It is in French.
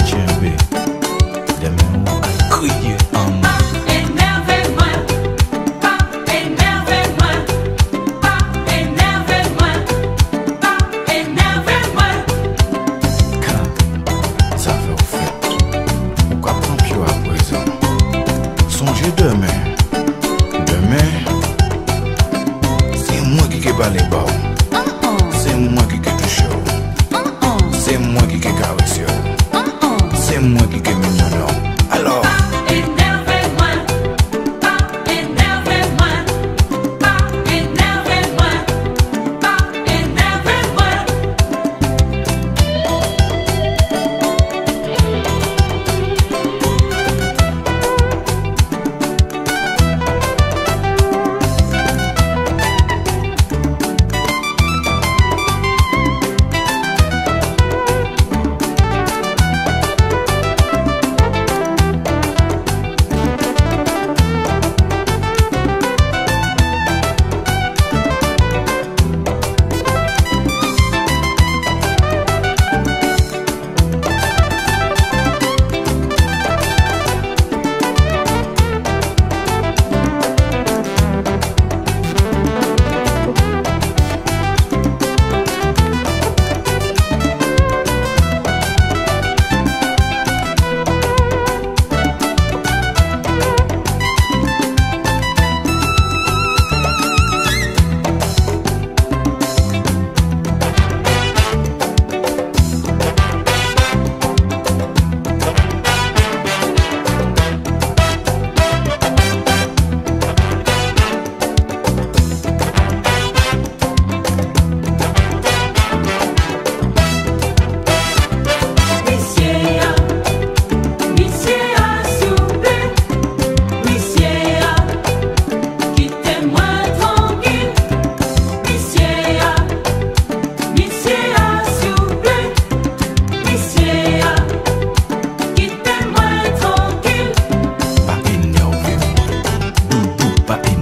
Achembe. Des moments à crier en moi. Énervez-moi, pas énervez-moi, pas énervez-moi, pas énervez-moi. Car ça fait au fait, pourquoi prends-tu à présent? Songez demain, demain, c'est moi qui vais les barres. back.